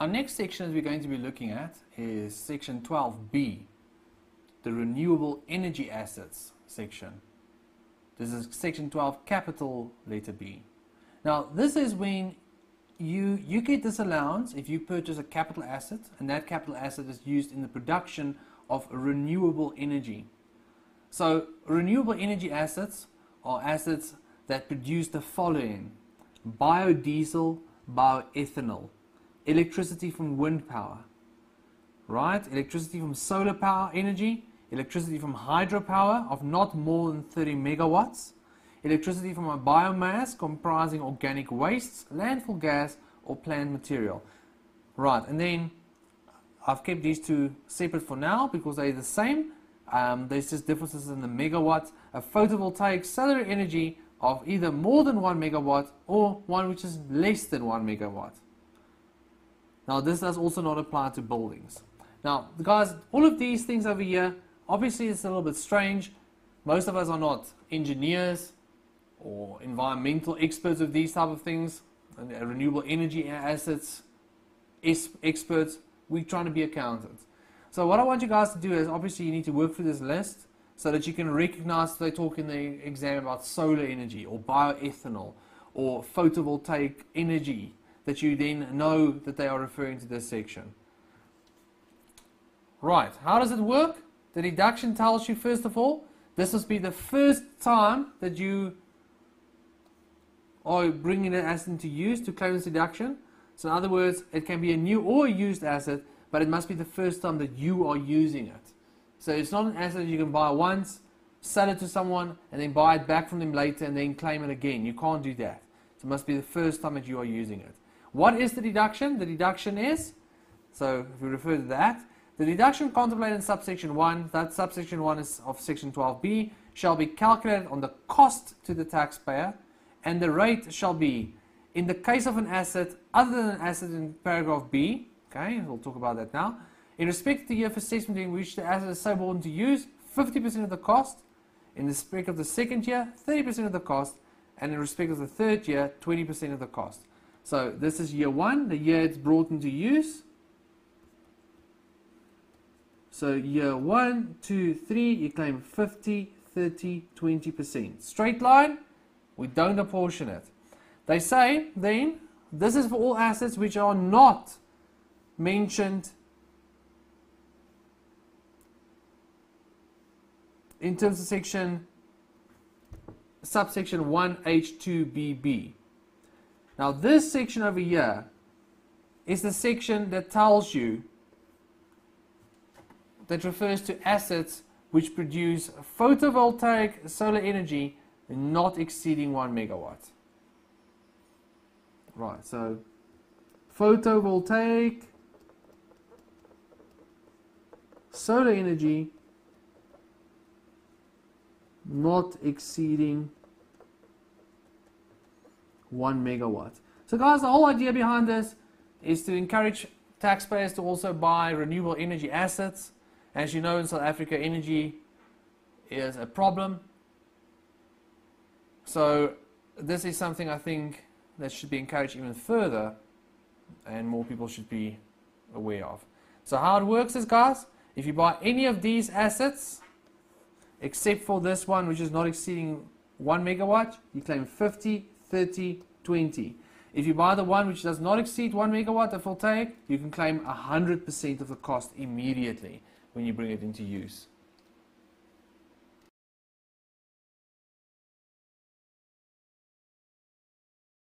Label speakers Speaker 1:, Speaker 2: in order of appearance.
Speaker 1: our next section we're going to be looking at is section 12b, the renewable energy assets section. This is section 12 capital letter B. Now this is when you, you get this allowance if you purchase a capital asset and that capital asset is used in the production of renewable energy. So renewable energy assets are assets that produce the following biodiesel, bioethanol, electricity from wind power, right? Electricity from solar power energy, electricity from hydropower of not more than 30 megawatts, electricity from a biomass comprising organic wastes, landfill gas, or plant material. Right, and then I've kept these two separate for now because they're the same. Um, there's just differences in the megawatts. A photovoltaic solar energy of either more than 1 megawatt or one which is less than 1 megawatt. Now this does also not apply to buildings. Now guys, all of these things over here, obviously it's a little bit strange. Most of us are not engineers or environmental experts of these type of things, and renewable energy assets experts. We're trying to be accountants. So what I want you guys to do is obviously you need to work through this list so that you can recognize they talk in the exam about solar energy or bioethanol or photovoltaic energy that you then know that they are referring to this section. Right, how does it work? The deduction tells you first of all, this must be the first time that you are bringing an asset into use to claim this deduction. So in other words, it can be a new or used asset, but it must be the first time that you are using it. So it's not an asset you can buy once, sell it to someone, and then buy it back from them later and then claim it again. You can't do that. So it must be the first time that you are using it. What is the deduction? The deduction is, so if we refer to that, the deduction contemplated in subsection 1, that subsection 1 is of section 12b, shall be calculated on the cost to the taxpayer, and the rate shall be, in the case of an asset other than an asset in paragraph B, okay, we'll talk about that now, in respect to the year of assessment in which the asset is subordinate to use, 50% of the cost. In respect of the second year, 30% of the cost. And in respect of the third year, 20% of the cost. So this is year one, the year it's brought into use. So year one, two, three, you claim 50, 30, 20%. Straight line, we don't apportion it. They say then, this is for all assets which are not mentioned in terms of section subsection 1H2BB. Now this section over here is the section that tells you that refers to assets which produce photovoltaic solar energy not exceeding 1 megawatt. Right, so photovoltaic solar energy not exceeding 1 megawatt. So guys, the whole idea behind this is to encourage taxpayers to also buy renewable energy assets. As you know, in South Africa, energy is a problem. So this is something I think that should be encouraged even further and more people should be aware of. So how it works is, guys, if you buy any of these assets, except for this one which is not exceeding 1 megawatt, you claim 50, 30, 20. If you buy the one which does not exceed 1 megawatt, photovoltaic, you can claim 100% of the cost immediately when you bring it into use.